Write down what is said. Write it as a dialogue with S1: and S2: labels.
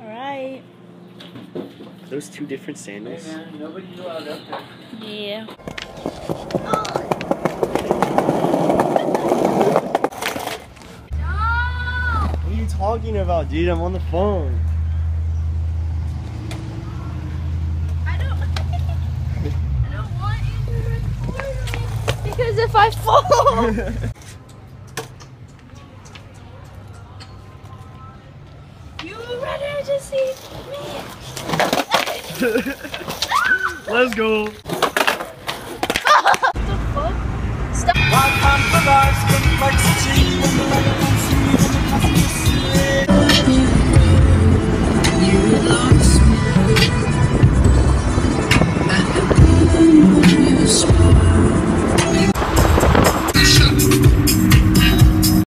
S1: Alright.
S2: Those two different
S3: Hey man, nobody's allowed up there.
S1: Yeah.
S2: What are you talking about, dude? I'm on the phone.
S1: I don't. I don't want you to record me because if I fall. you would rather just see me.
S2: Let's go.
S1: the fuck? Stop.